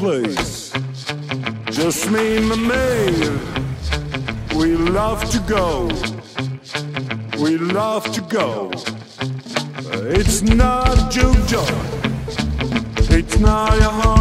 place. Just me and the maid. We love to go. We love to go. It's not a joke job. It's not your home.